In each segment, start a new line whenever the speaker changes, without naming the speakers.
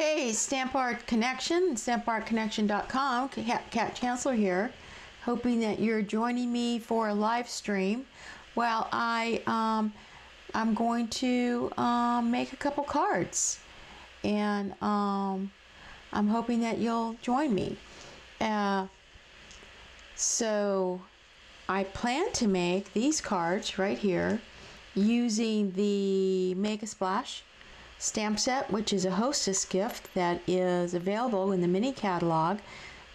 Hey, Stamp Art Connection, stampartconnection.com. Kat Chancellor here, hoping that you're joining me for a live stream Well, I um, I'm going to um, make a couple cards, and um, I'm hoping that you'll join me. Uh, so I plan to make these cards right here using the Make a Splash stamp set, which is a hostess gift that is available in the mini catalog.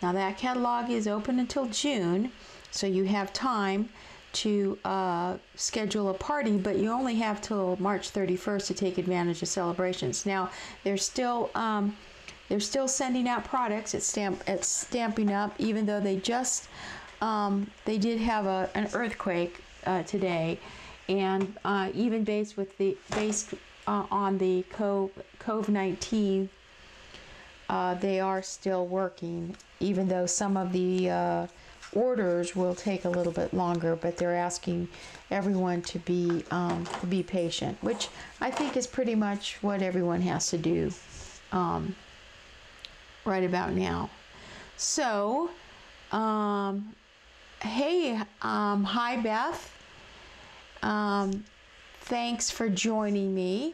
Now, that catalog is open until June, so you have time to uh, schedule a party, but you only have till March 31st to take advantage of Sale-A-Brations. Now, they're still um, they're still sending out products at stamp at Stampin' Up, even though they just um, they did have a, an earthquake uh, today, and uh, even based with the based uh, on the COVID 19, uh, they are still working, even though some of the uh, orders will take a little bit longer, but they're asking everyone to be um, to be patient, which I think is pretty much what everyone has to do um, right about now. So, um, hey, um, hi Beth. Um, thanks for joining me.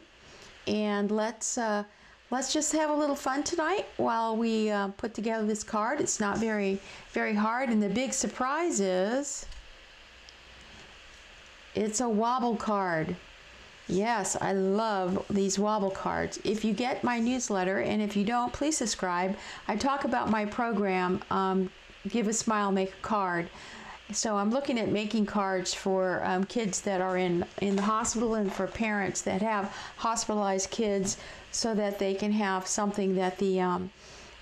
And let's uh, let's just have a little fun tonight while we uh, put together this card. It's not very very hard, and the big surprise is it's a wobble card. Yes, I love these wobble cards. If you get my newsletter, and if you don't, please subscribe. I talk about my program, um, Give a Smile, Make a Card. So I'm looking at making cards for um, kids that are in, in the hospital and for parents that have hospitalized kids so that they can have something that the, um,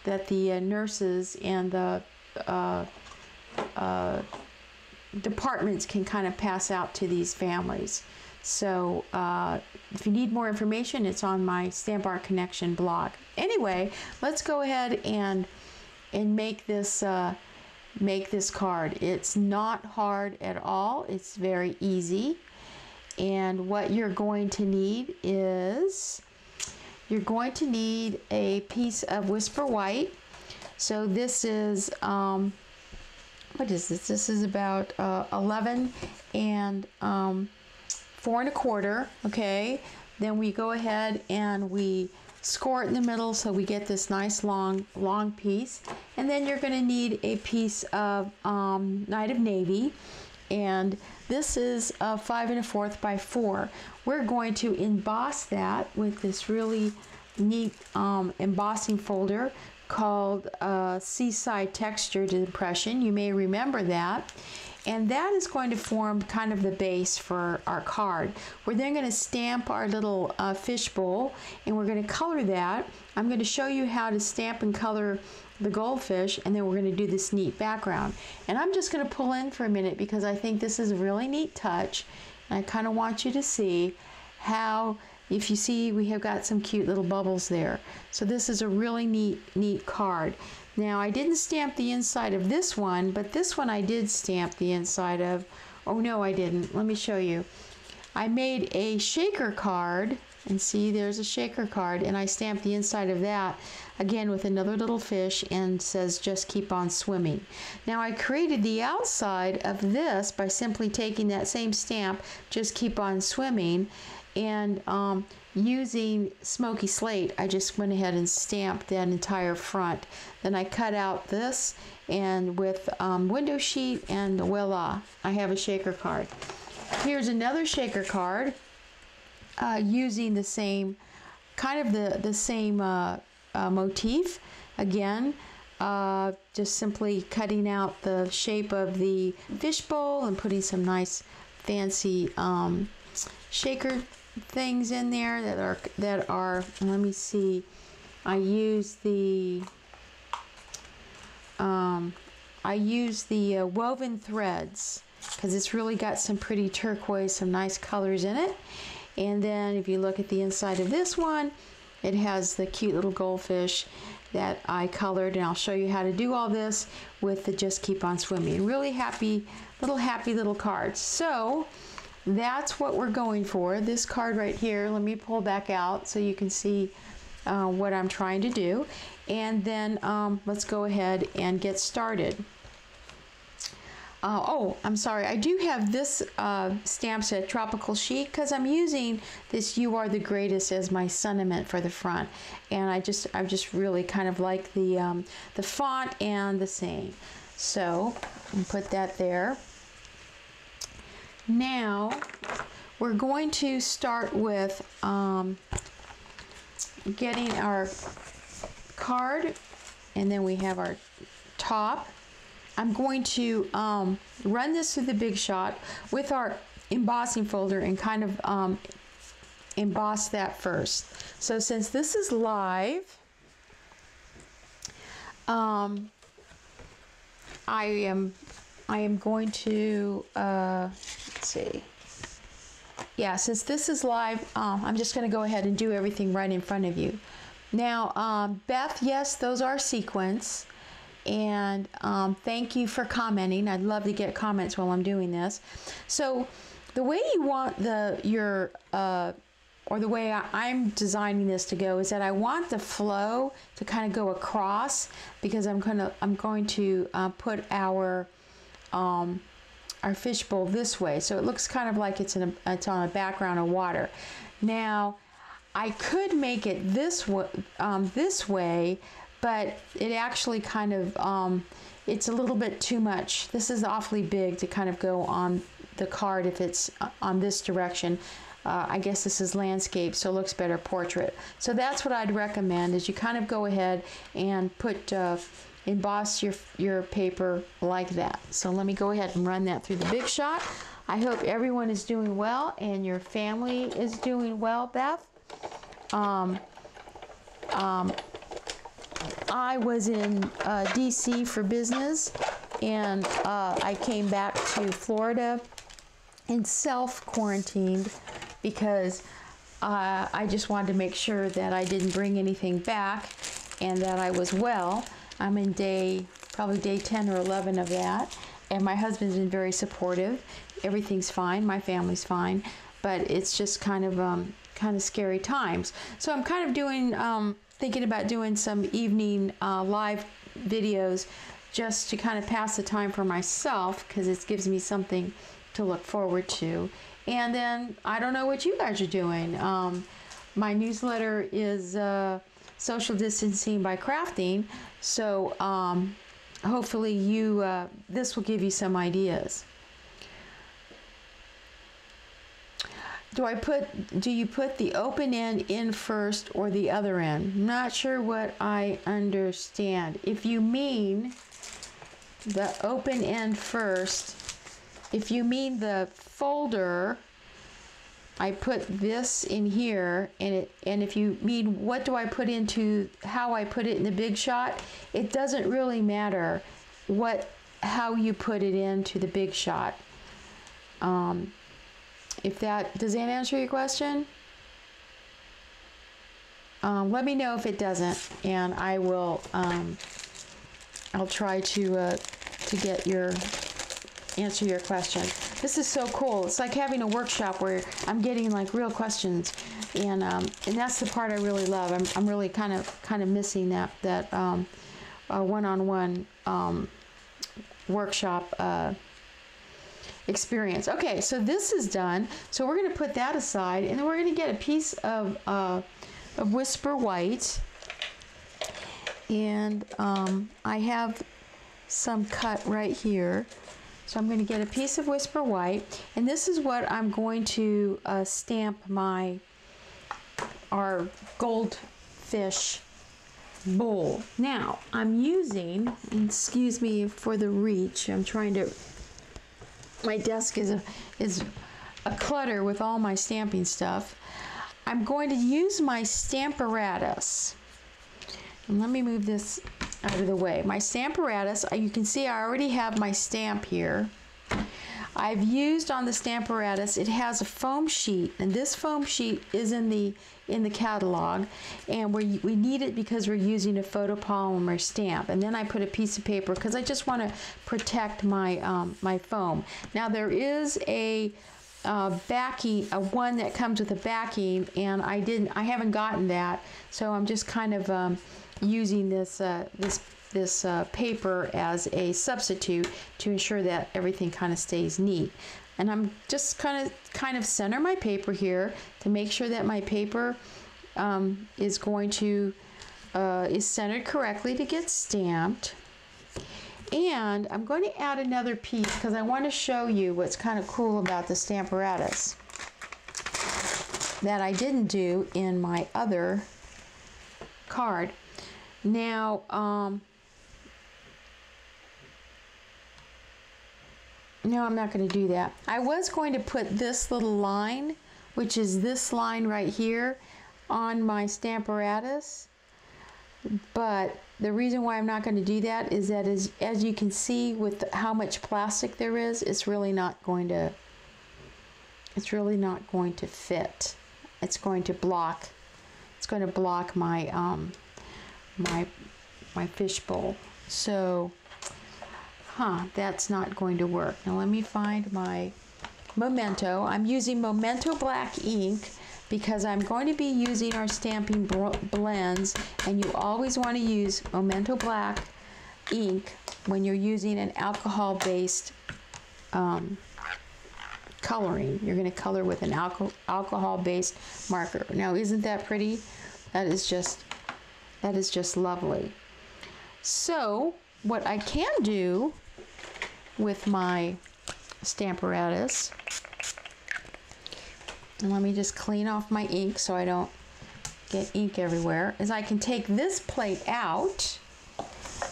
that the uh, nurses and the uh, uh, departments can kind of pass out to these families. So uh, if you need more information, it's on my Stamp Art Connection blog. Anyway, let's go ahead and and make this uh, make this card. It's not hard at all. It's very easy. And what you're going to need is you're going to need a piece of Whisper White. So this is, um, what is this? This is about uh, 11 and um, four and a quarter, okay? Then we go ahead and we score it in the middle so we get this nice long long piece. And then you're going to need a piece of um, Night of Navy. And this is a five and a fourth by four. We're going to emboss that with this really neat um, embossing folder called uh, Seaside Textured Impression you may remember that and that is going to form kind of the base for our card. We're then going to stamp our little uh, fishbowl and we're going to color that. I'm going to show you how to stamp and color the goldfish and then we're going to do this neat background. And I'm just going to pull in for a minute because I think this is a really neat touch. And I kind of want you to see how if you see we have got some cute little bubbles there. So this is a really neat neat card. Now I didn't stamp the inside of this one, but this one I did stamp the inside of. Oh no, I didn't. Let me show you. I made a shaker card, and see there's a shaker card, and I stamped the inside of that again with another little fish and says just keep on swimming. Now I created the outside of this by simply taking that same stamp, just keep on swimming, and um, using smoky slate, I just went ahead and stamped that entire front. Then I cut out this and with um, window sheet and voila, I have a shaker card. Here's another shaker card uh, using the same, kind of the, the same uh, uh, motif. Again, uh, just simply cutting out the shape of the fishbowl and putting some nice fancy um, shaker things in there that are that are let me see. I use the um, I use the uh, woven threads because it's really got some pretty turquoise some nice colors in it. And then if you look at the inside of this one it has the cute little goldfish that I colored and I'll show you how to do all this with the just keep on swimming. Really happy little happy little cards. So that's what we're going for. This card right here, let me pull back out so you can see uh, what I'm trying to do. And then um, let's go ahead and get started. Uh, oh, I'm sorry. I do have this uh, stamp set, Tropical Chic, because I'm using this "You Are the Greatest" as my sentiment for the front, and I just I just really kind of like the um, the font and the saying. So, put that there. Now, we're going to start with um, getting our card, and then we have our top I'm going to um, run this through the Big Shot with our embossing folder and kind of um, emboss that first. So since this is live, um, I am I am going to uh, let's see. Yeah, since this is live, um, I'm just going to go ahead and do everything right in front of you. Now, um, Beth, yes, those are sequins and um, thank you for commenting. I'd love to get comments while I'm doing this. So the way you want the your uh, or the way I, am designing this to go is that I want the flow to kind of go across because I'm gonna I'm going to uh, put our um, our fishbowl this way, so it looks kind of like it's in a, it's on a background of water. Now, I could make it this way, um, this way, but it actually kind of um, it's a little bit too much. This is awfully big to kind of go on the card if it's uh, on this direction. Uh, I guess this is landscape, so it looks better portrait. So that's what I'd recommend is you kind of go ahead and put uh, emboss your your paper like that. So let me go ahead and run that through the big shot. I hope everyone is doing well and your family is doing well, Beth. Um, um, I was in uh, DC for business and uh, I came back to Florida and self quarantined because uh, I just wanted to make sure that I didn't bring anything back and that I was well. I'm in day, probably day 10 or 11 of that. And my husband's been very supportive. Everything's fine. My family's fine. But it's just kind of, um, kind of scary times. So I'm kind of doing, um, thinking about doing some evening uh, live videos just to kind of pass the time for myself because it gives me something to look forward to. And then I don't know what you guys are doing. Um, my newsletter is uh, social distancing by crafting, so um, hopefully you uh, this will give you some ideas. do I put, do you put the open end in first or the other end? Not sure what I understand. If you mean the open end first, if you mean the folder, I put this in here and it and if you mean what do I put into how I put it in the big shot, it doesn't really matter what how you put it into the big shot. Um, if that does that answer your question um, let me know if it doesn't and I will um, I'll try to uh, to get your answer your question this is so cool it's like having a workshop where I'm getting like real questions and um, and that's the part I really love I'm, I'm really kind of kind of missing that that um, uh, one-on-one um, workshop uh, experience. Okay, so this is done. So we're going to put that aside, and then we're going to get a piece of, uh, of Whisper White. And um, I have some cut right here. So I'm going to get a piece of Whisper White, and this is what I'm going to uh, stamp my our goldfish bowl. Now, I'm using, excuse me for the reach, I'm trying to my desk is a, is a clutter with all my stamping stuff. I'm going to use my Stamparatus. And let me move this out of the way. My Stamparatus, you can see I already have my stamp here. I've used on the Stamparatus, it has a foam sheet, and this foam sheet is in the in the catalog, and we we need it because we're using a photopolymer stamp. And then I put a piece of paper because I just want to protect my um, my foam. Now there is a uh, backing, a one that comes with a backing, and I didn't, I haven't gotten that, so I'm just kind of um, using this uh, this this uh, paper as a substitute to ensure that everything kind of stays neat. And I'm just kind of kind of center my paper here to make sure that my paper um, is going to uh, is centered correctly to get stamped. And I'm going to add another piece because I want to show you what's kind of cool about the Stamparatus that I didn't do in my other card. Now, um, no, I'm not going to do that. I was going to put this little line, which is this line right here, on my Stamparatus, but the reason why I'm not going to do that is that as, as you can see with how much plastic there is, it's really not going to, it's really not going to fit. It's going to block, it's going to block my, um, my, my fishbowl. So, huh, that's not going to work. Now let me find my Memento. I'm using Memento Black ink because I'm going to be using our stamping blends and you always want to use Memento Black ink when you're using an alcohol based um, coloring. You're going to color with an alcohol alcohol based marker. Now isn't that pretty? That is just that is just lovely. So what I can do with my Stamparatus and let me just clean off my ink so I don't get ink everywhere, is I can take this plate out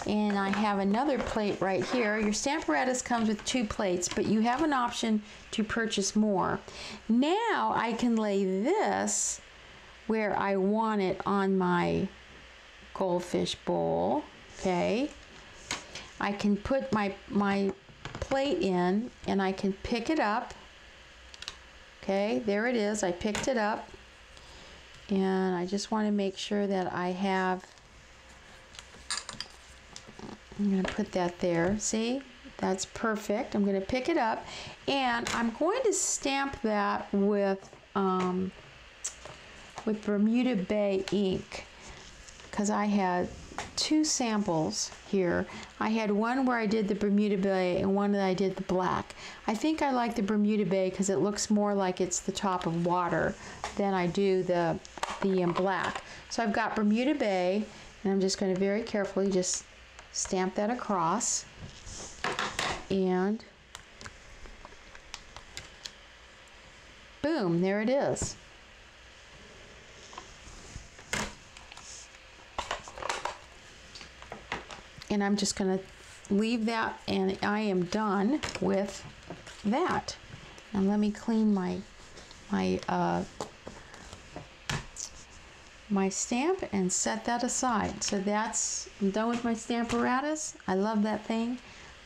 and I have another plate right here. Your Stamparatus comes with two plates, but you have an option to purchase more. Now I can lay this where I want it on my goldfish bowl, okay? I can put my, my plate in and I can pick it up Okay, there it is. I picked it up. And I just want to make sure that I have, I'm to put that there. See, that's perfect. I'm going to pick it up and I'm going to stamp that with, um, with Bermuda Bay ink because I had two samples here. I had one where I did the Bermuda Bay and one that I did the black. I think I like the Bermuda Bay because it looks more like it's the top of water than I do the, the um, black. So I've got Bermuda Bay and I'm just going to very carefully just stamp that across and boom, there it is. And I'm just going to leave that and I am done with that. And let me clean my my uh, my stamp and set that aside. So that's I'm done with my Stamparatus. I love that thing.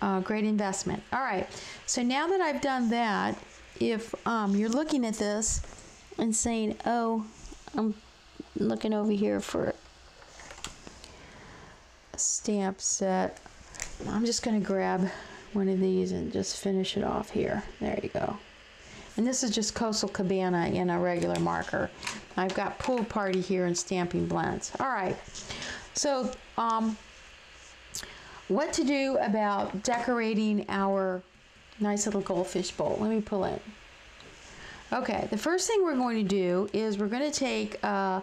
Uh, great investment. All right. So now that I've done that, if um, you're looking at this and saying, "Oh, I'm looking over here for stamp set. I'm just going to grab one of these and just finish it off here. There you go. And this is just Coastal Cabana in a regular marker. I've got Pool Party here in Stamping Blends. All right. So, um, what to do about decorating our nice little goldfish bowl? Let me pull in. Okay, the first thing we're going to do is we're going to take uh,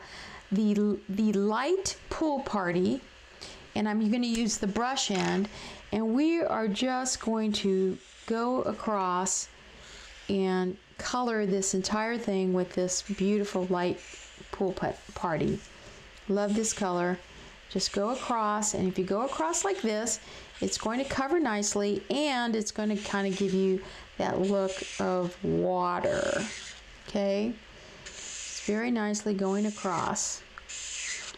the, the light pool party and I'm going to use the brush end and we are just going to go across and color this entire thing with this beautiful light pool party. Love this color. Just go across and if you go across like this, it's going to cover nicely and it's going to kind of give you that look of water. Okay? It's very nicely going across.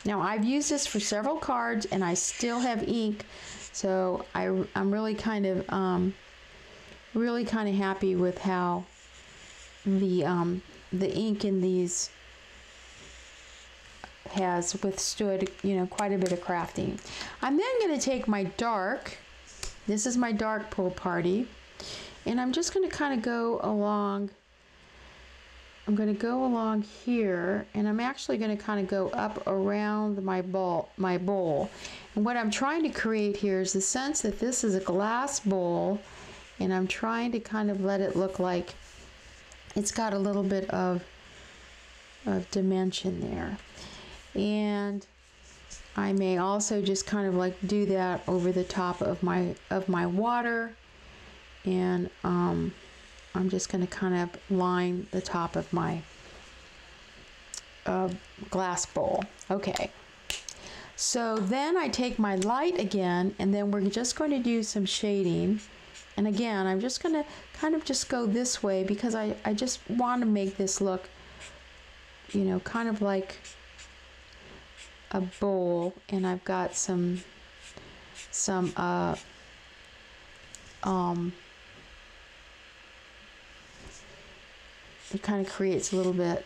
Now I've used this for several cards and I still have ink, so I, I'm really kind of um, really kind of happy with how the um, the ink in these has withstood you know quite a bit of crafting. I'm then going to take my dark, this is my dark pool party, and I'm just going to kind of go along I'm going to go along here and I'm actually going to kind of go up around my bowl, my bowl. And what I'm trying to create here is the sense that this is a glass bowl and I'm trying to kind of let it look like it's got a little bit of, of dimension there. And I may also just kind of like do that over the top of my of my water and um, I'm just going to kind of line the top of my uh, glass bowl. Okay. So then I take my light again and then we're just going to do some shading. And again, I'm just going to kind of just go this way because I, I just want to make this look, you know, kind of like a bowl. And I've got some, some, uh, um, it kind of creates a little bit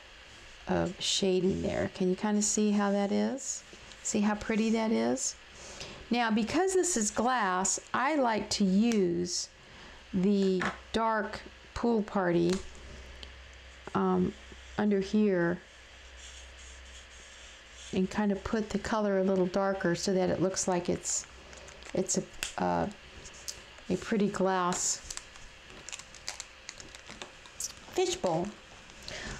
of shading there. Can you kind of see how that is? See how pretty that is? Now, because this is glass, I like to use the dark pool party um, under here and kind of put the color a little darker so that it looks like it's it's a, uh, a pretty glass fishbowl.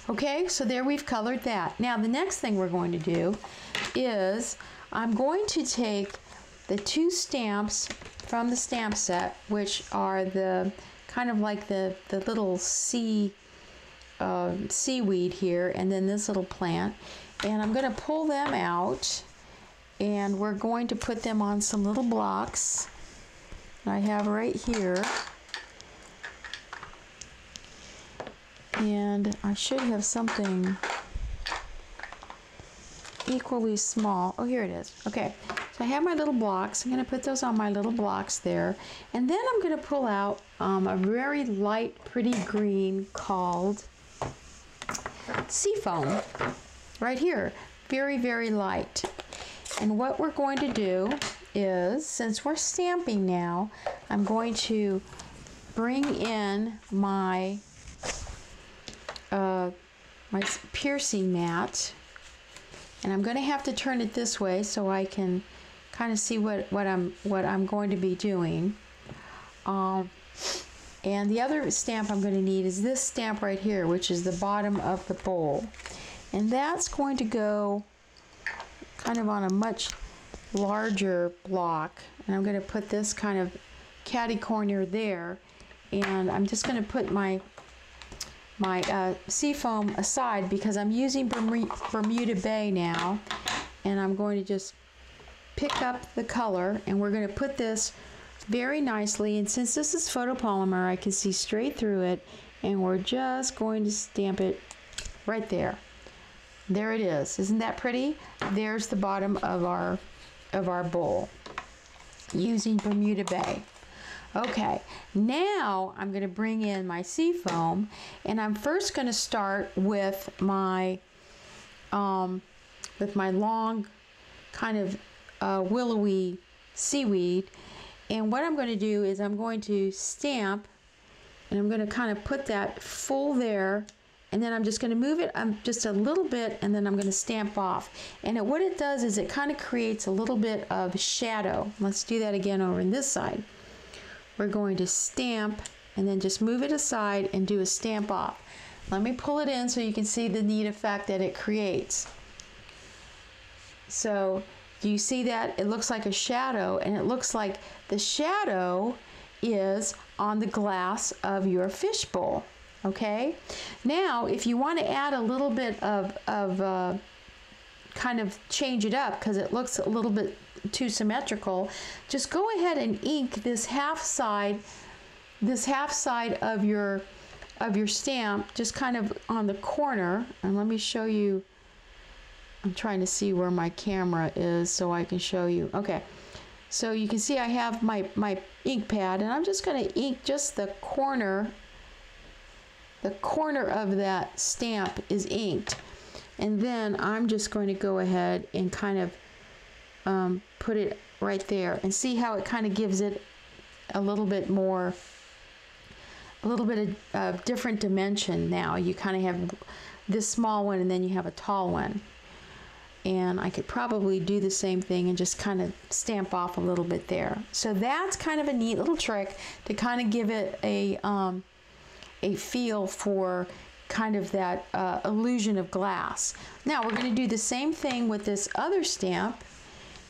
Okay, so there we've colored that. Now the next thing we're going to do is I'm going to take the two stamps from the stamp set, which are the kind of like the, the little sea uh, seaweed here, and then this little plant. And I'm going to pull them out, and we're going to put them on some little blocks I have right here. And I should have something equally small. Oh, here it is. Okay, so I have my little blocks. I'm going to put those on my little blocks there. And then I'm going to pull out um, a very light, pretty green called Seafoam right here. Very, very light. And what we're going to do is, since we're stamping now, I'm going to bring in my uh, my piercing mat and I'm going to have to turn it this way so I can kind of see what, what I'm what I'm going to be doing. Um, and the other stamp I'm going to need is this stamp right here, which is the bottom of the bowl. And that's going to go kind of on a much larger block. And I'm going to put this kind of catty corner there. And I'm just going to put my my uh, seafoam aside because I'm using Bermuda Bay now and I'm going to just pick up the color and we're going to put this very nicely and since this is photopolymer I can see straight through it and we're just going to stamp it right there. There it is. Isn't that pretty? There's the bottom of our of our bowl using Bermuda Bay Okay, now I'm going to bring in my seafoam and I'm first going to start with my um, with my long kind of uh, willowy seaweed. And what I'm going to do is I'm going to stamp and I'm going to kind of put that full there and then I'm just going to move it um, just a little bit and then I'm going to stamp off. And it, what it does is it kind of creates a little bit of shadow. Let's do that again over in this side we're going to stamp and then just move it aside and do a stamp off. Let me pull it in so you can see the neat effect that it creates. So you see that? It looks like a shadow and it looks like the shadow is on the glass of your fishbowl. Okay? Now, if you want to add a little bit of, of uh, kind of change it up because it looks a little bit too symmetrical, just go ahead and ink this half side, this half side of your of your stamp just kind of on the corner. And let me show you, I'm trying to see where my camera is so I can show you. Okay, so you can see I have my, my ink pad and I'm just gonna ink just the corner, the corner of that stamp is inked. And then I'm just going to go ahead and kind of um, put it right there and see how it kind of gives it a little bit more a little bit of uh, different dimension now you kind of have this small one and then you have a tall one. And I could probably do the same thing and just kind of stamp off a little bit there. So that's kind of a neat little trick to kind of give it a, um, a feel for kind of that uh, illusion of glass. Now we're going to do the same thing with this other stamp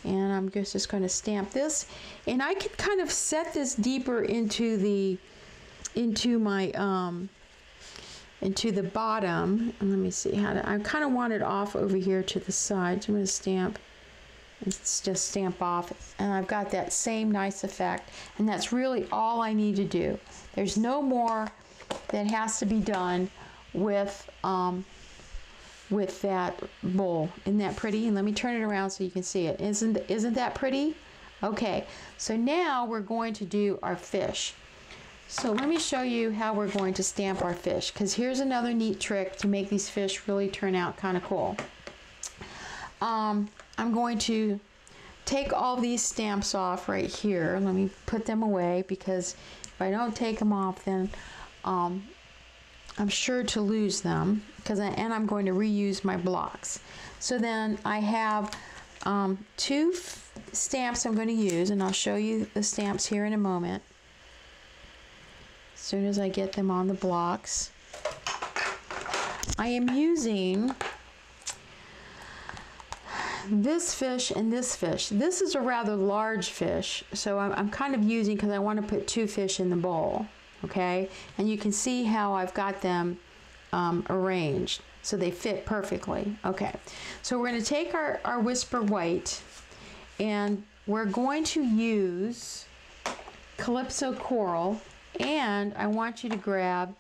and I'm just, just going to stamp this. And I can kind of set this deeper into the into my um, into the bottom. And let me see how to I kind of want it off over here to the side. So I'm going to stamp. It's just stamp off. And I've got that same nice effect. And that's really all I need to do. There's no more that has to be done with um, with that bowl. Isn't that pretty? And let me turn it around so you can see it. Isn't, isn't that pretty? Okay, so now we're going to do our fish. So let me show you how we're going to stamp our fish because here's another neat trick to make these fish really turn out kind of cool. Um, I'm going to take all these stamps off right here. Let me put them away because if I don't take them off then um, I'm sure to lose them because and I'm going to reuse my blocks. So then I have um, two stamps I'm going to use and I'll show you the stamps here in a moment. As soon as I get them on the blocks. I am using this fish and this fish. This is a rather large fish, so I'm, I'm kind of using because I want to put two fish in the bowl okay? And you can see how I've got them um, arranged so they fit perfectly. Okay, so we're going to take our, our Whisper White and we're going to use Calypso Coral and I want you to grab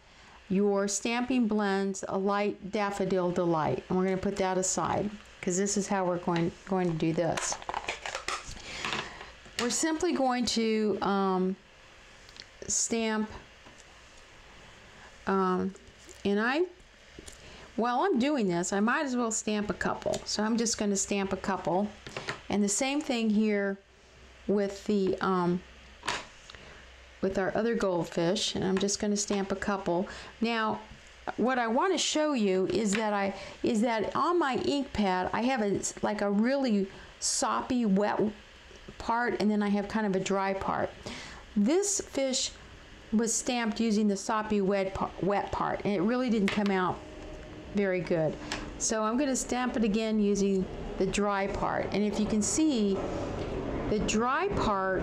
your Stamping Blends a light daffodil delight and we're going to put that aside because this is how we're going going to do this we're simply going to um, stamp um, and I, while I'm doing this, I might as well stamp a couple. So I'm just going to stamp a couple. And the same thing here with the, um, with our other goldfish. And I'm just going to stamp a couple. Now, what I want to show you is that I is that on my ink pad I have a like a really soppy wet part and then I have kind of a dry part. This fish was stamped using the soppy wet, wet part and it really didn't come out very good. So I'm going to stamp it again using the dry part. And if you can see, the dry part,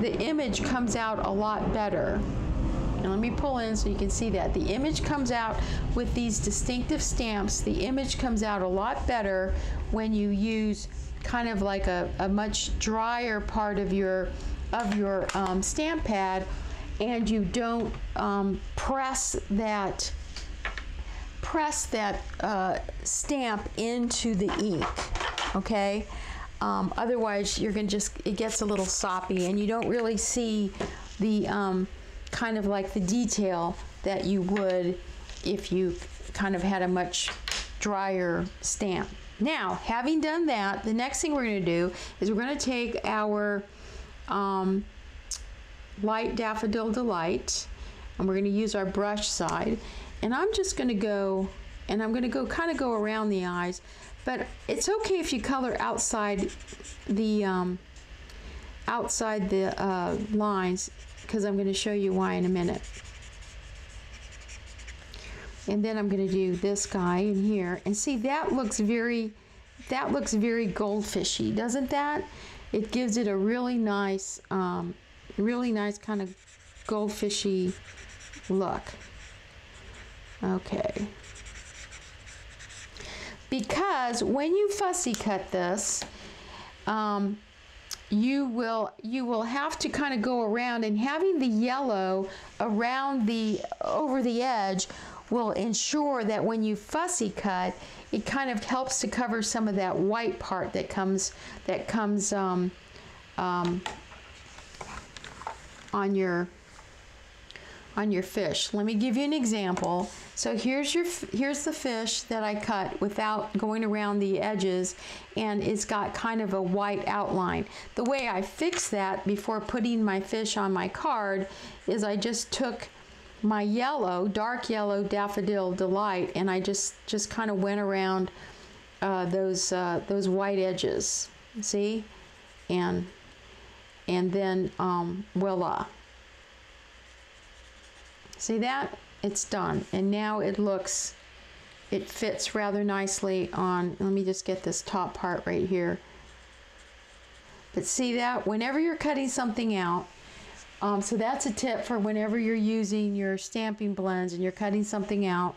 the image comes out a lot better. And let me pull in so you can see that. The image comes out with these distinctive stamps. The image comes out a lot better when you use kind of like a, a much drier part of your of your um, stamp pad and you don't um, press that press that uh, stamp into the ink okay? Um, otherwise you're gonna just it gets a little soppy and you don't really see the um, kind of like the detail that you would if you kind of had a much drier stamp. Now having done that the next thing we're to do is we're to take our um, light daffodil delight and we're going to use our brush side. And I'm just going to go and I'm going to go kind of go around the eyes but it's okay if you color outside the um, outside the uh, lines because I'm going to show you why in a minute. And then I'm going to do this guy in here and see that looks very that looks very goldfishy doesn't that? It gives it a really nice um, really nice kind of goldfishy look. Okay. Because when you fussy cut this, um, you will you will have to kind of go around and having the yellow around the over the edge will ensure that when you fussy cut it kind of helps to cover some of that white part that comes that comes um, um, on your on your fish. Let me give you an example. So here's your here's the fish that I cut without going around the edges and it's got kind of a white outline. The way I fix that before putting my fish on my card is I just took my yellow, dark yellow Daffodil Delight, and I just just kind of went around uh, those uh, those white edges. See, and and then um, voila. See that? It's done, and now it looks. It fits rather nicely on. Let me just get this top part right here. But see that? Whenever you're cutting something out, um, so that's a tip for whenever you're using your stamping blends and you're cutting something out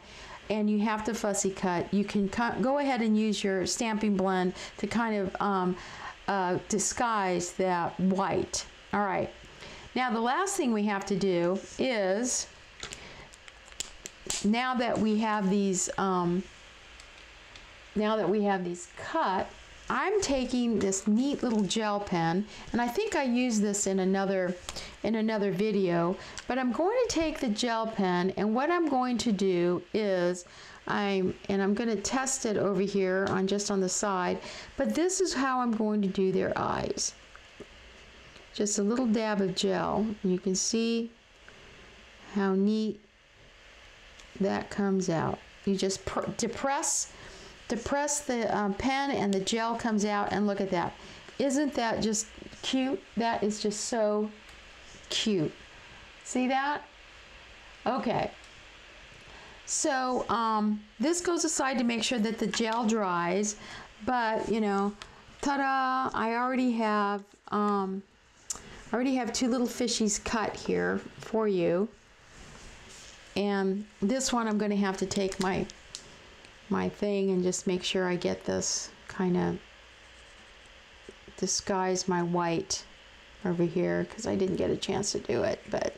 and you have to fussy cut, you can cut, go ahead and use your stamping blend to kind of um, uh, disguise that white. All right. Now the last thing we have to do is, now that we have these, um, now that we have these cut, I'm taking this neat little gel pen, and I think I used this in another in another video, but I'm going to take the gel pen, and what I'm going to do is I'm and I'm going to test it over here on just on the side, but this is how I'm going to do their eyes. Just a little dab of gel, you can see how neat that comes out. You just depress depress the um, pen and the gel comes out and look at that. Isn't that just cute? That is just so cute. See that? Okay. So um, this goes aside to make sure that the gel dries, but you know, ta-da, I already have, um, I already have two little fishies cut here for you. And this one I'm going to have to take my my thing and just make sure I get this kind of disguise my white over here because I didn't get a chance to do it but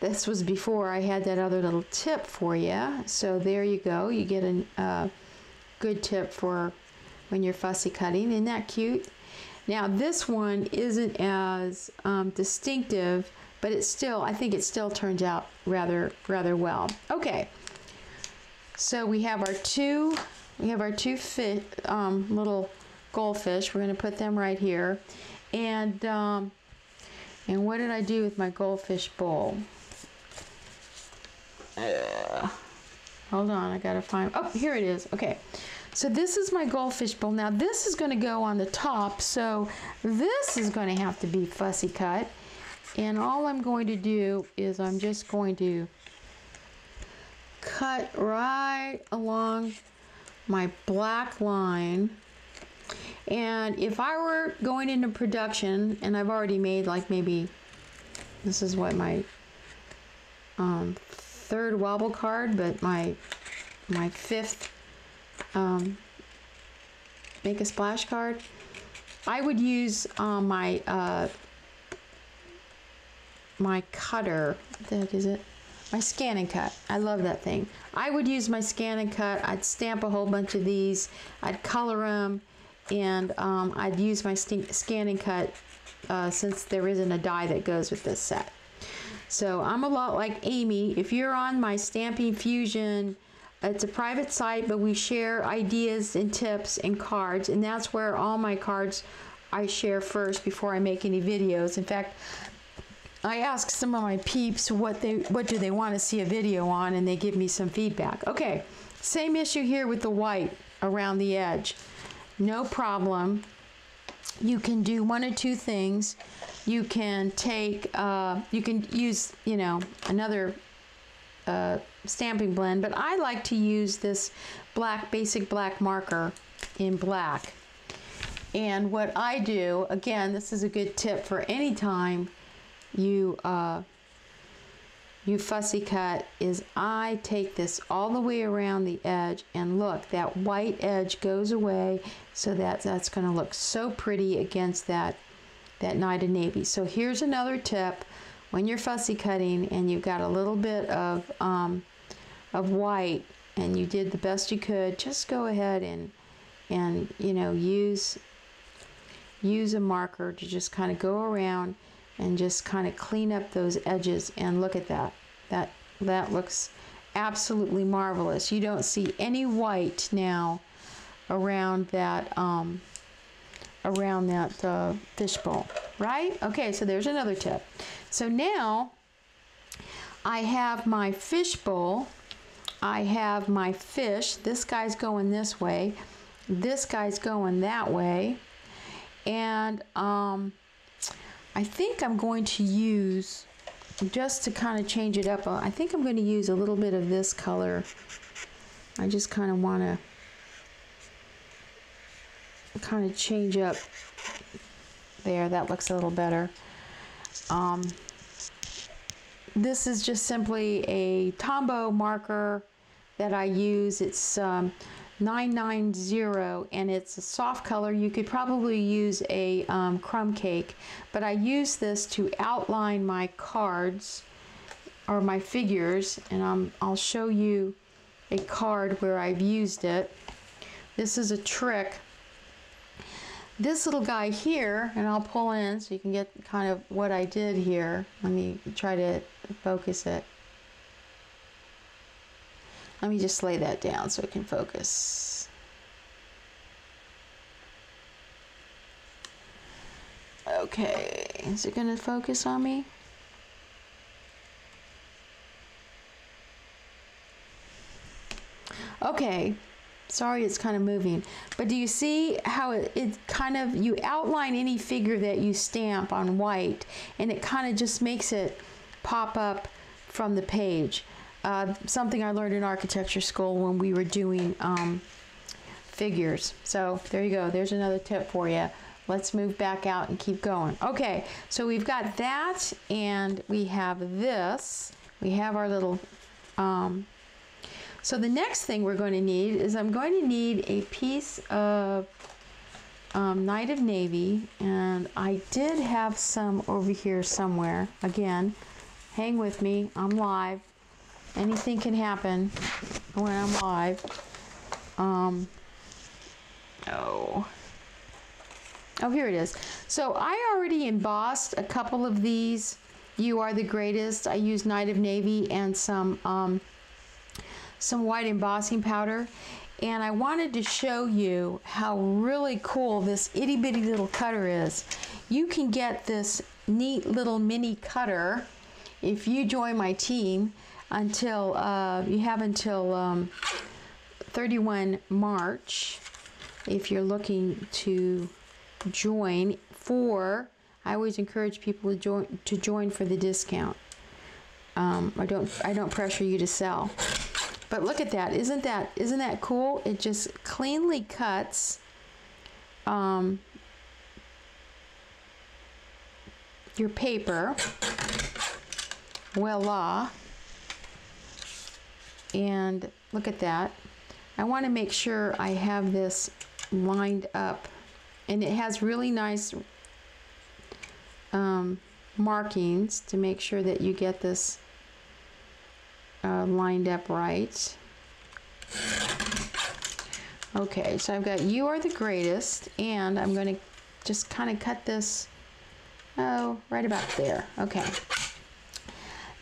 this was before I had that other little tip for you so there you go you get a uh, good tip for when you're fussy cutting isn't that cute now this one isn't as um, distinctive but it still I think it still turns out rather rather well okay so we have our two, we have our two fish, um, little goldfish. We're going to put them right here. And, um, and what did I do with my goldfish bowl? Uh, hold on, I got to find, oh, here it is. Okay. So this is my goldfish bowl. Now this is going to go on the top, so this is going to have to be fussy cut. And all I'm going to do is I'm just going to cut right along my black line. And if I were going into production, and I've already made like maybe, this is what my um, third wobble card, but my my fifth um, make a splash card. I would use um, my uh, my cutter. What the heck is it? my scan and cut. I love that thing. I would use my scan and cut. I'd stamp a whole bunch of these. I'd color them, and um, I'd use my scan and cut uh, since there isn't a die that goes with this set. So I'm a lot like Amy. If you're on my Stamping Fusion, it's a private site, but we share ideas and tips and cards, and that's where all my cards I share first before I make any videos. In fact, I ask some of my peeps what they what do they want to see a video on and they give me some feedback. Okay, same issue here with the white around the edge. No problem. You can do one or two things. You can take, uh, you can use, you know, another uh, stamping blend, but I like to use this black, basic black marker in black. And what I do, again, this is a good tip for any time you uh, you fussy cut is I take this all the way around the edge and look that white edge goes away so that that's going to look so pretty against that that night of navy so here's another tip when you're fussy cutting and you've got a little bit of um, of white and you did the best you could just go ahead and and you know use use a marker to just kind of go around and just kind of clean up those edges and look at that. That, that looks absolutely marvelous. You don't see any white now around that, um, around that uh, fishbowl, right? Okay, so there's another tip. So now I have my fish bowl. I have my fish. This guy's going this way. This guy's going that way. And um, I think I'm going to use, just to kind of change it up, uh, I think I'm going to use a little bit of this color. I just kind of want to kind of change up there. That looks a little better. Um, this is just simply a Tombow marker that I use. It's um, 990 and it's a soft color. You could probably use a um, crumb cake, but I use this to outline my cards or my figures and um, I'll show you a card where I've used it. This is a trick this little guy here, and I'll pull in so you can get kind of what I did here. Let me try to focus it. Let me just lay that down so it can focus. Okay, is it going to focus on me? Okay, Sorry, it's kind of moving. But do you see how it, it kind of, you outline any figure that you stamp on white and it kind of just makes it pop up from the page. Uh, something I learned in architecture school when we were doing um, figures. So there you go. There's another tip for you. Let's move back out and keep going. Okay, so we've got that and we have this. We have our little um, so the next thing we're going to need is I'm going to need a piece of um, Night of Navy and I did have some over here somewhere. Again, hang with me. I'm live. Anything can happen when I'm live. Um, oh. Oh, here it is. So I already embossed a couple of these. You are the greatest. I used Night of Navy and some um, some white embossing powder and I wanted to show you how really cool this itty bitty little cutter is. You can get this neat little mini cutter if you join my team until uh, you have until um, 31 March if you're looking to join for I always encourage people to join to join for the discount. Um, I don't I don't pressure you to sell. But look at that. Isn't that isn't that cool? It just cleanly cuts um, your paper. Voila. And look at that. I want to make sure I have this lined up. And it has really nice um, markings to make sure that you get this uh, lined up right. Okay, so I've got you are the greatest, and I'm going to just kind of cut this, oh, right about there. Okay.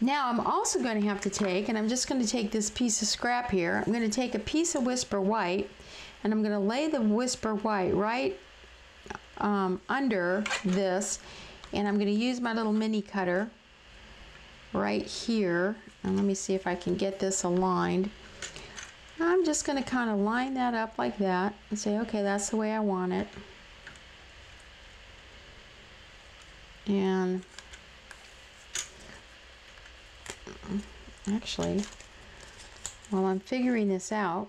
Now I'm also going to have to take, and I'm just going to take this piece of scrap here, I'm going to take a piece of Whisper White, and I'm going to lay the Whisper White right um, under this, and I'm going to use my little mini cutter right here and let me see if I can get this aligned. I'm just going to kind of line that up like that and say, okay, that's the way I want it. And actually, while I'm figuring this out,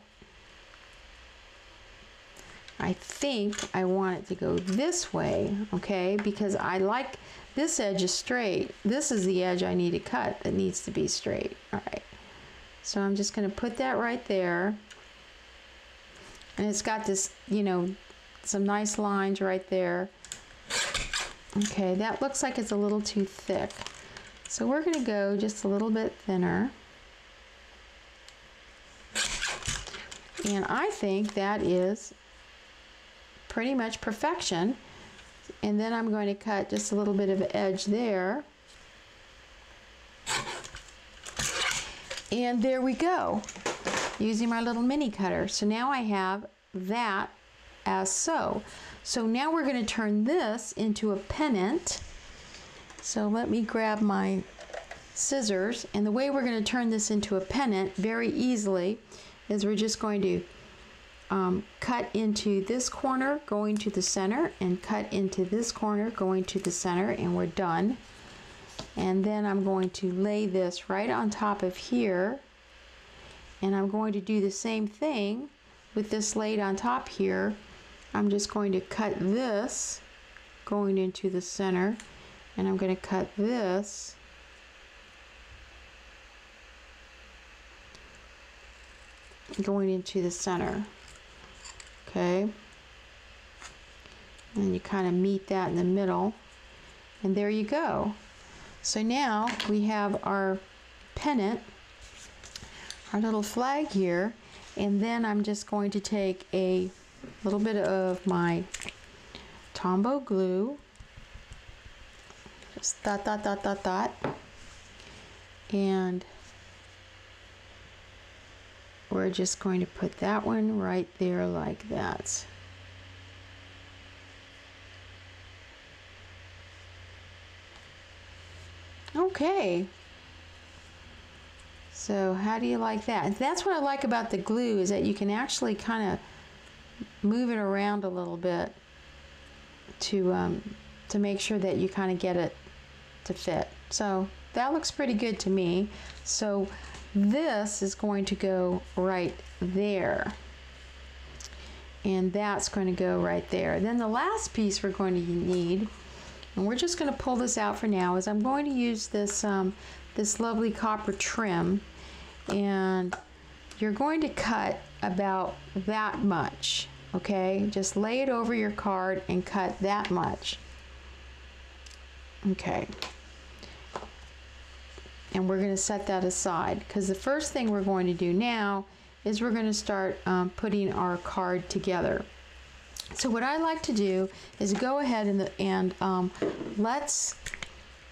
I think I want it to go this way, okay? Because I like this edge is straight. This is the edge I need to cut that needs to be straight. All right. So I'm just going to put that right there. And it's got this, you know, some nice lines right there. Okay, that looks like it's a little too thick. So we're going to go just a little bit thinner. And I think that is pretty much perfection and then I'm going to cut just a little bit of edge there. And there we go, using my little mini cutter. So now I have that as so. So now we're going to turn this into a pennant. So let me grab my scissors. And the way we're going to turn this into a pennant very easily is we're just going to um, cut into this corner going to the center and cut into this corner going to the center and we're done. And then I'm going to lay this right on top of here and I'm going to do the same thing with this laid on top here. I'm just going to cut this going into the center and I'm going to cut this going into the center okay? And you kind of meet that in the middle. And there you go. So now we have our pennant our little flag here. And then I'm just going to take a little bit of my Tombow glue. Just dot dot dot dot dot. And we're just going to put that one right there like that. Okay. So how do you like that? And that's what I like about the glue is that you can actually kind of move it around a little bit to um, to make sure that you kind of get it to fit. So that looks pretty good to me. So this is going to go right there. And that's going to go right there. Then the last piece we're going to need, and we're just going to pull this out for now, is I'm going to use this, um, this lovely copper trim. And you're going to cut about that much, okay? Just lay it over your card and cut that much. Okay and we're going to set that aside because the first thing we're going to do now is we're going to start um, putting our card together. So what I like to do is go ahead and, and um, let's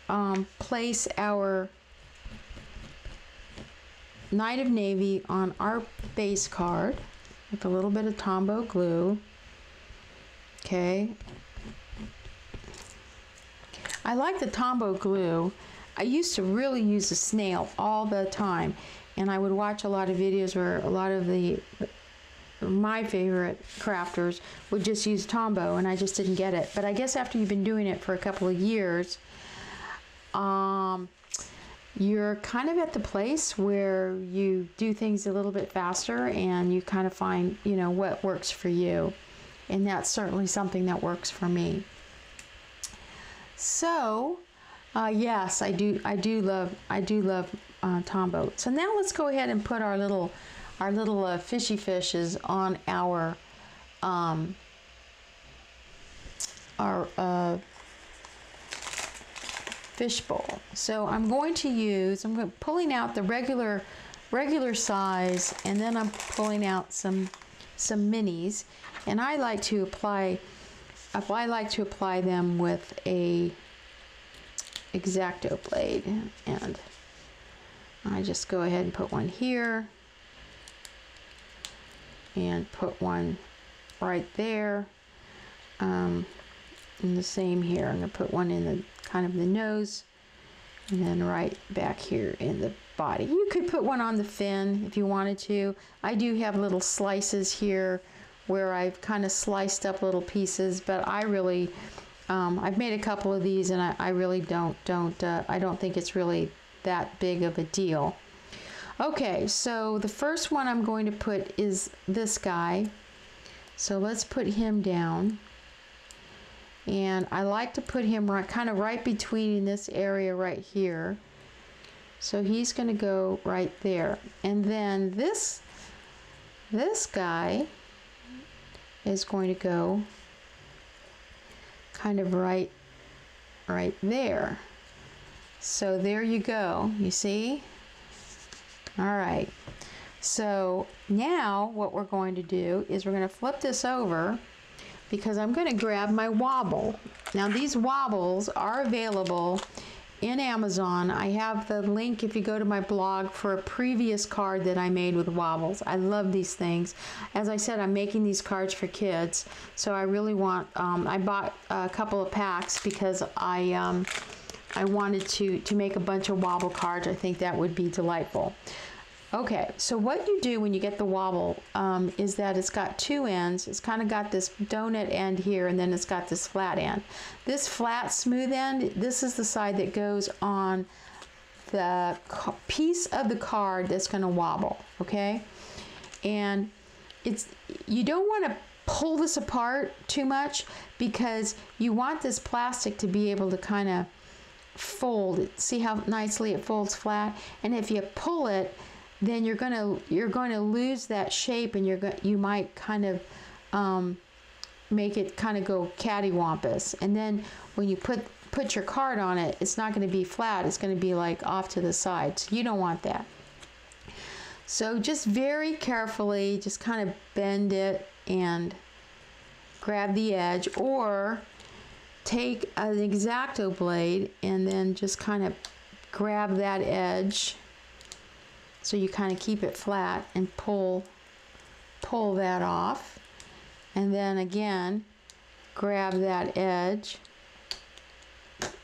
um, place our Night of Navy on our base card with a little bit of Tombow glue. Okay. I like the Tombow glue I used to really use a snail all the time, and I would watch a lot of videos where a lot of the my favorite crafters would just use Tombow, and I just didn't get it. But I guess after you've been doing it for a couple of years, um, you're kind of at the place where you do things a little bit faster, and you kind of find you know what works for you, and that's certainly something that works for me. So uh, yes, I do. I do love. I do love uh. So now let's go ahead and put our little, our little uh, fishy fishes on our, um, our uh, fish bowl. So I'm going to use. I'm pulling out the regular, regular size, and then I'm pulling out some, some minis, and I like to apply. I like to apply them with a X-Acto blade and I just go ahead and put one here and put one right there um, and the same here. I'm gonna put one in the kind of the nose and then right back here in the body. You could put one on the fin if you wanted to. I do have little slices here where I've kind of sliced up little pieces but I really um, I've made a couple of these, and I, I really don't don't uh, I don't think it's really that big of a deal. Okay, so the first one I'm going to put is this guy. So let's put him down. And I like to put him right, kind of right between in this area right here. So he's going to go right there. And then this, this guy is going to go kind of right, right there. So there you go, you see? All right, so now what we're going to do is we're going to flip this over because I'm going to grab my wobble. Now these wobbles are available in Amazon. I have the link if you go to my blog for a previous card that I made with wobbles. I love these things. As I said, I'm making these cards for kids, so I really want, um, I bought a couple of packs because I, um, I wanted to, to make a bunch of wobble cards. I think that would be delightful. Okay, so what you do when you get the wobble um, is that it's got two ends. It's kind of got this donut end here, and then it's got this flat end. This flat, smooth end, this is the side that goes on the piece of the card that's going to wobble, okay? And it's you don't want to pull this apart too much because you want this plastic to be able to kind of fold. See how nicely it folds flat? And if you pull it, then you're gonna you're going to lose that shape, and you're going you might kind of um, make it kind of go cattywampus. And then when you put put your card on it, it's not going to be flat. It's going to be like off to the side. So you don't want that. So just very carefully, just kind of bend it and grab the edge or take an X-Acto blade and then just kind of grab that edge so you kind of keep it flat and pull pull that off. And then again grab that edge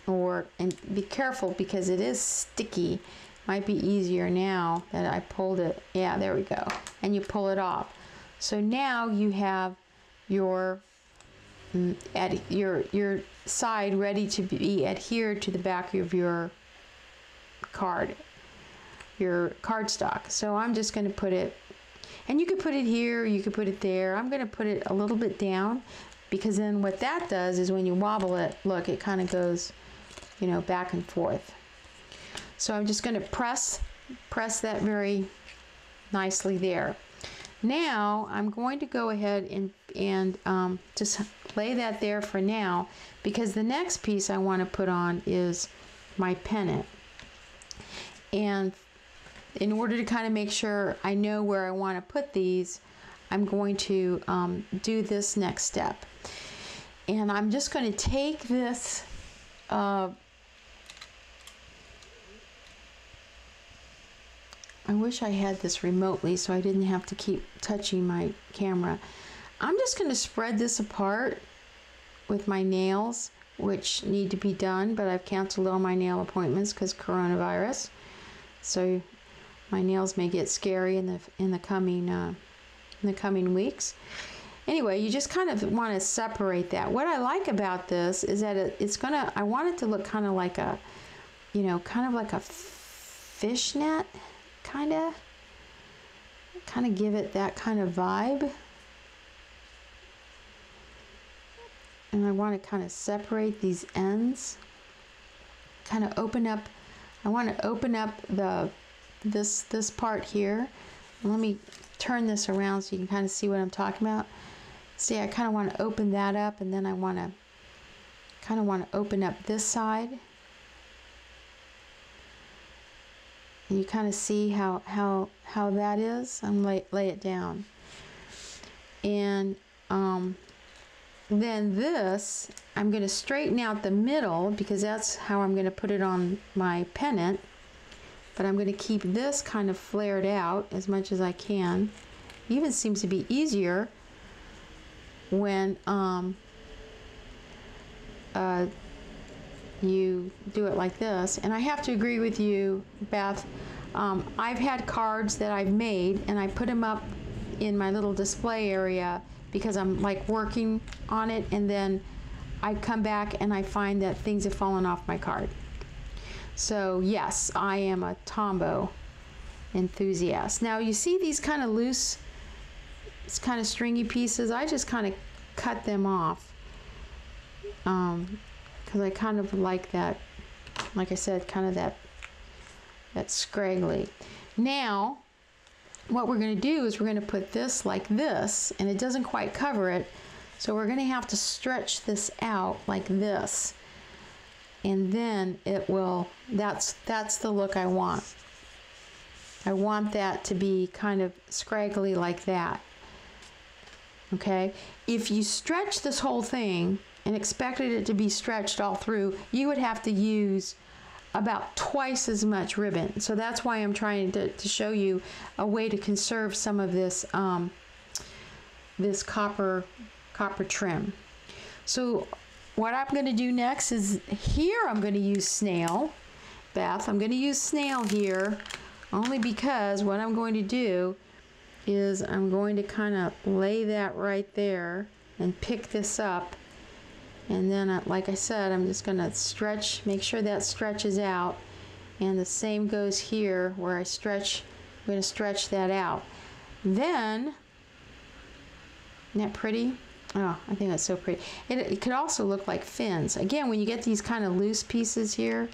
or and be careful because it is sticky. Might be easier now that I pulled it. Yeah there we go. And you pull it off. So now you have your mm, at your your side ready to be adhered to the back of your card your cardstock so I'm just going to put it and you could put it here you could put it there I'm going to put it a little bit down because then what that does is when you wobble it look it kind of goes you know, back and forth. So I'm just going to press, press that very nicely there. Now I'm going to go ahead and, and um, just lay that there for now because the next piece I want to put on is my pennant. And in order to kind of make sure I know where I want to put these, I'm going to um, do this next step. And I'm just going to take this uh, I wish I had this remotely so I didn't have to keep touching my camera. I'm just going to spread this apart with my nails, which need to be done, but I've canceled all my nail appointments because coronavirus. So my nails may get scary in the in the coming uh, in the coming weeks. Anyway, you just kind of want to separate that. What I like about this is that it, it's gonna. I want it to look kind of like a, you know, kind of like a fishnet kind of kind of give it that kind of vibe. And I want to kind of separate these ends. Kind of open up I want to open up the this this part here. Let me turn this around so you can kind of see what I'm talking about. See, I kind of want to open that up and then I want to kind of want to open up this side. And you kind of see how, how, how that is. I'm lay, lay it down. And um, then this, I'm going to straighten out the middle because that's how I'm going to put it on my pennant. But I'm going to keep this kind of flared out as much as I can. Even seems to be easier when um, uh, you do it like this. And I have to agree with you, Beth. Um, I've had cards that I've made and I put them up in my little display area because I'm like working on it and then I come back and I find that things have fallen off my card. So yes, I am a Tombow enthusiast. Now you see these kind of loose, it's kind of stringy pieces. I just kind of cut them off. Um, because I kind of like that, like I said, kind of that, that scraggly. Now, what we're going to do is we're going to put this like this, and it doesn't quite cover it, so we're going to have to stretch this out like this. And then it will, that's, that's the look I want. I want that to be kind of scraggly like that. Okay? If you stretch this whole thing, and expected it to be stretched all through, you would have to use about twice as much ribbon. So that's why I'm trying to, to show you a way to conserve some of this um, this copper copper trim. So what I'm going to do next is here I'm going to use snail. Beth, I'm going to use snail here only because what I'm going to do is I'm going to kind of lay that right there and pick this up. And then uh, like I said I'm just going to stretch make sure that stretches out. And the same goes here where I stretch I'm going to stretch that out. Then isn't that pretty oh I think that's so pretty. It, it could also look like fins. Again when you get these kind of loose pieces here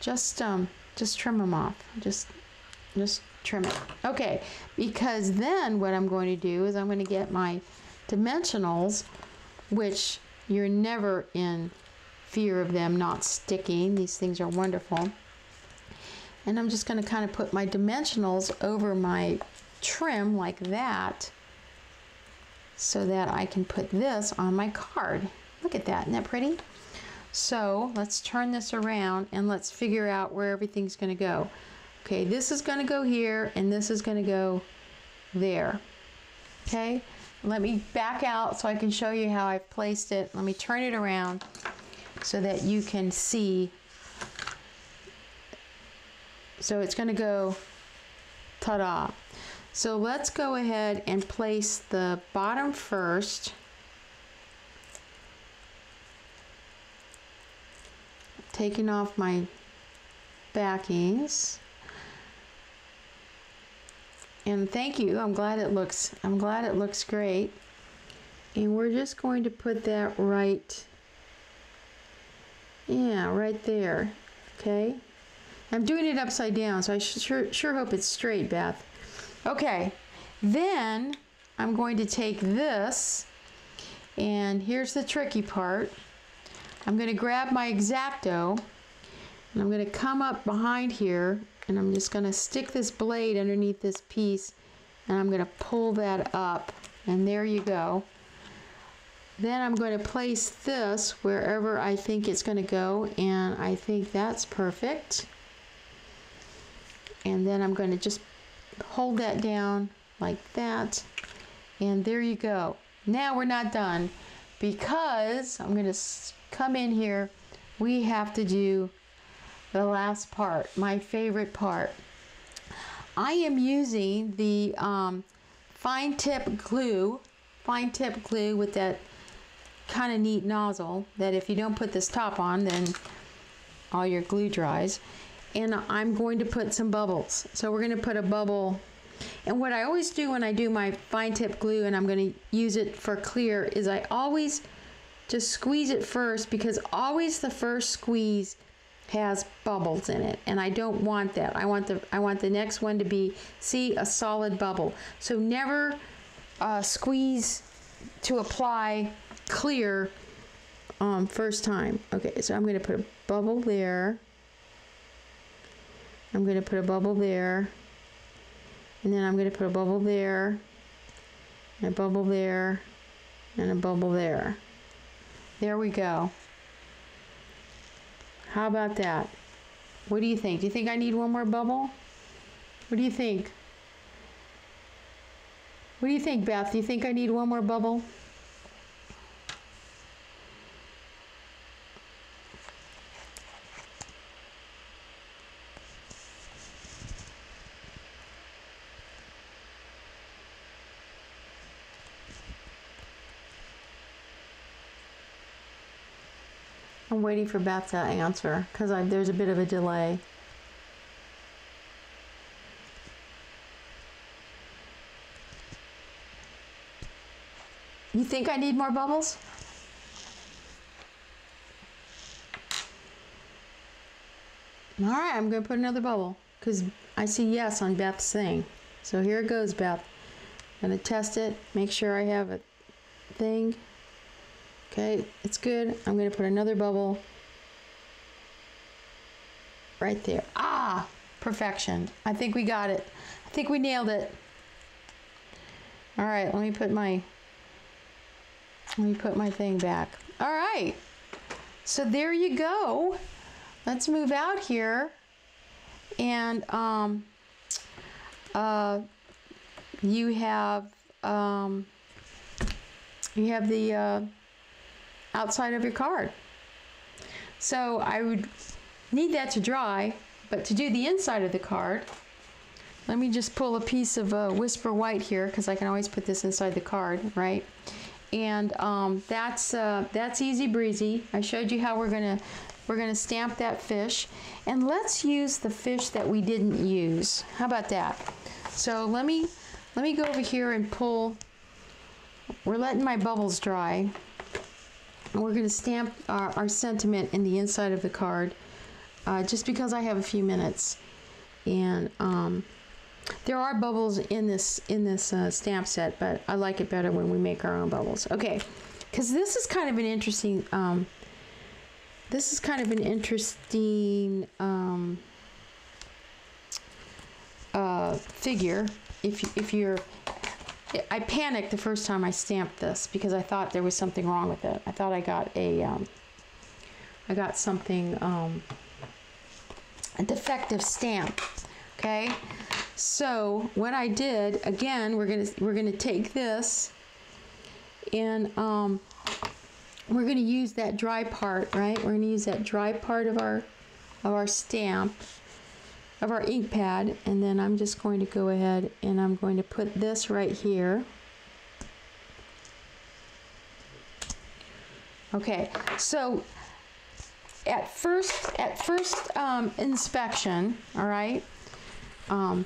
just um just trim them off. Just just trim it. Okay because then what I'm going to do is I'm going to get my dimensionals which you're never in fear of them not sticking. These things are wonderful. And I'm just going to kind of put my dimensionals over my trim like that so that I can put this on my card look at that isn't that pretty so let's turn this around and let's figure out where everything's going to go. Okay, this is going to go here and this is going to go there. Okay, let me back out so I can show you how I've placed it. Let me turn it around so that you can see. So it's going to go ta-da. So let's go ahead and place the bottom first. taking off my backings. And thank you. I'm glad it looks I'm glad it looks great. And we're just going to put that right Yeah, right there. Okay? I'm doing it upside down, so I sure sure hope it's straight, Beth. Okay. Then I'm going to take this and here's the tricky part. I'm going to grab my X-Acto and I'm going to come up behind here and I'm just going to stick this blade underneath this piece and I'm going to pull that up and there you go. Then I'm going to place this wherever I think it's going to go and I think that's perfect. And then I'm going to just hold that down like that and there you go. Now we're not done because I'm going to come in here, we have to do the last part, my favorite part. I am using the um, fine tip glue, fine tip glue with that kind of neat nozzle that if you don't put this top on, then all your glue dries. And I'm going to put some bubbles. So we're going to put a bubble. And what I always do when I do my fine tip glue and I'm going to use it for clear is I always just squeeze it first because always the first squeeze has bubbles in it and I don't want that. I want the I want the next one to be see a solid bubble. So never uh, squeeze to apply clear um, first time. Okay, so I'm going to put a bubble there. I'm going to put a bubble there. And then I'm going to put a bubble there. And a bubble there. And a bubble there. There we go. How about that? What do you think? Do you think I need one more bubble? What do you think? What do you think, Beth? Do you think I need one more bubble? I'm waiting for Beth to answer because there's a bit of a delay. You think I need more bubbles? All right, I'm going to put another bubble because I see yes on Beth's thing. So here it goes, Beth. I'm going to test it, make sure I have a thing. Okay, it's good. I'm to put another bubble right there. Ah, perfection. I think we got it. I think we nailed it. All right, let me put my let me put my thing back. All right. So there you go. Let's move out here and um uh you have um you have the uh outside of your card. So I would need that to dry, but to do the inside of the card, let me just pull a piece of uh, Whisper White here because I can always put this inside the card, right? And um, that's uh, that's easy breezy. I showed you how we're gonna we're gonna stamp that fish, and let's use the fish that we didn't use. How about that? So let me let me go over here and pull. We're letting my bubbles dry. We're going to stamp our, our, sentiment in the inside of the card uh, just because I have a few minutes. And um, there are bubbles in this in this uh, stamp set, but I like it better when we make our own bubbles. Okay, because this is kind of an interesting. Um, this is kind of an interesting um, uh, figure. If if you're, I panicked the first time I stamped this because I thought there was something wrong with it. I thought I got a, um, I got something, um, a defective stamp. Okay, so what I did again, we're gonna we're gonna take this and um, we're gonna use that dry part, right? We're gonna use that dry part of our of our stamp of our ink pad and then I'm just going to go ahead and I'm going to put this right here. Okay, so at first at first um, inspection, all right, um,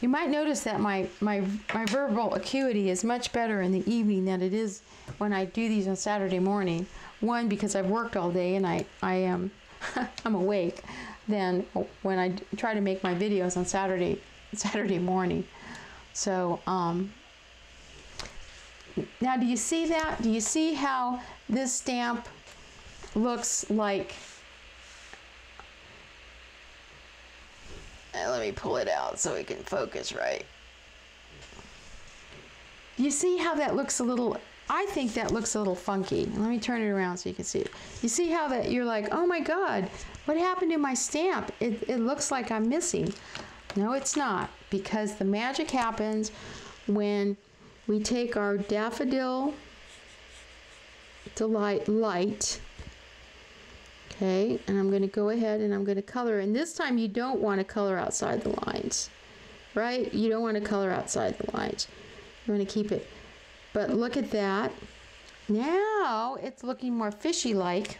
you might notice that my, my, my verbal acuity is much better in the evening than it is when I do these on Saturday morning. One, because I've worked all day and I, I am I'm awake than when I try to make my videos on Saturday Saturday morning. So um, now do you see that? Do you see how this stamp looks like Uh, let me pull it out so we can focus right. You see how that looks a little, I think that looks a little funky. Let me turn it around so you can see it. You see how that you're like, oh my God, what happened to my stamp? It, it looks like I'm missing. No, it's not because the magic happens when we take our daffodil delight light Okay, and I'm going to go ahead and I'm going to color. And this time you don't want to color outside the lines, right? You don't want to color outside the lines. You want to keep it. But look at that. Now it's looking more fishy-like.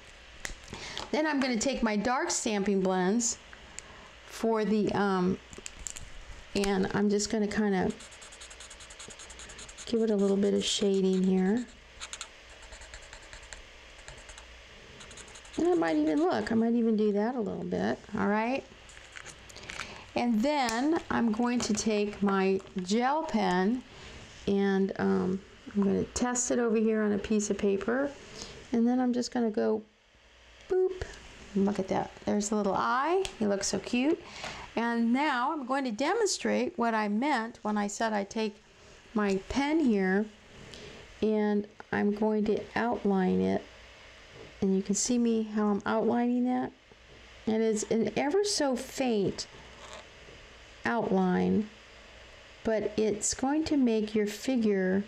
Then I'm going to take my dark Stampin' Blends for the, um, and I'm just going to kind of give it a little bit of shading here. And I might even look, I might even do that a little bit, all right? And then I'm going to take my gel pen and um, I'm going to test it over here on a piece of paper. And then I'm just going to go boop. Look at that. There's a little eye. He looks so cute. And now I'm going to demonstrate what I meant when I said I take my pen here and I'm going to outline it and you can see me how I'm outlining that. And It is an ever so faint outline, but it's going to make your figure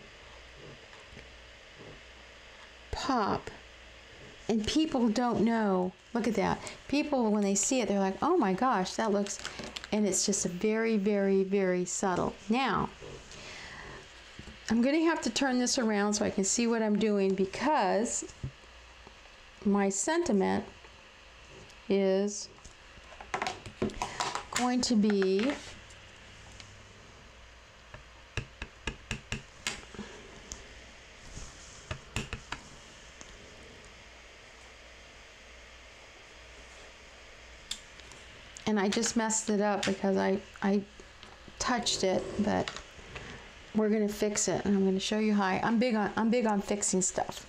pop. And people don't know. Look at that. People, when they see it, they're like, oh my gosh, that looks, and it's just a very, very, very subtle. Now, I'm going to have to turn this around so I can see what I'm doing because my sentiment is going to be and I just messed it up because I, I touched it, but we're gonna fix it and I'm gonna show you how I, I'm big on I'm big on fixing stuff.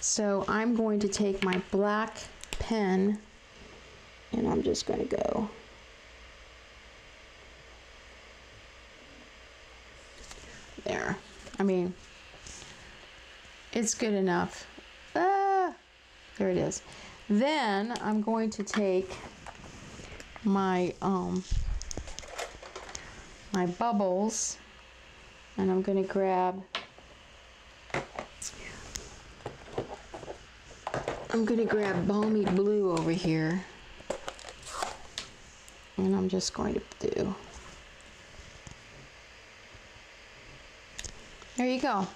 So I'm going to take my black pen and I'm just going to go there. I mean, it's good enough. Ah, there it is. Then I'm going to take my um my bubbles and I'm going to grab I'm gonna grab balmy blue over here. And I'm just going to do. There you go.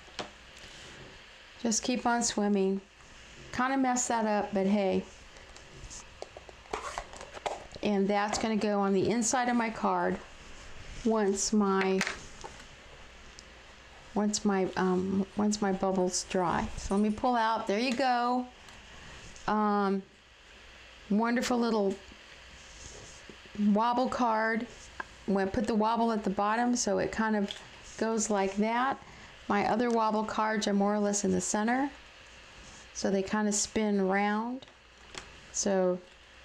Just keep on swimming. Kind of messed that up, but hey. And that's going to go on the inside of my card once my once my um, once my bubbles dry. So let me pull out. There you go. Um, wonderful little wobble card. I'm going to put the wobble at the bottom so it kind of goes like that. My other wobble cards are more or less in the center. So they kind of spin round. So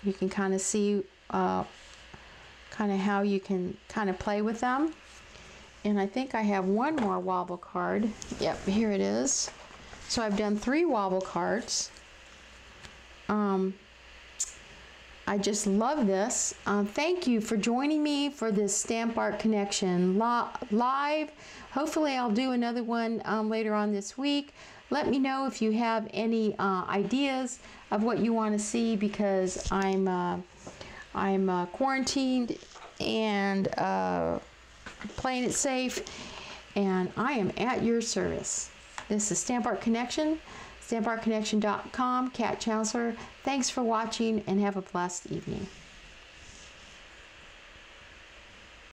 you can kind of see uh, kind of how you can kind of play with them. And I think I have one more wobble card. Yep, here it is. So I've done three wobble cards. Um, I just love this. Um, thank you for joining me for this Stamp Art Connection live. Hopefully I'll do another one um, later on this week. Let me know if you have any uh, ideas of what you want to see because I'm uh, I'm uh, quarantined and uh, playing it safe and I am at your service. This is Stamp Art Connection, stampartconnection.com, Kat Chancellor. Thanks for watching and have a blessed evening.